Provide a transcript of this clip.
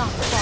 not fall.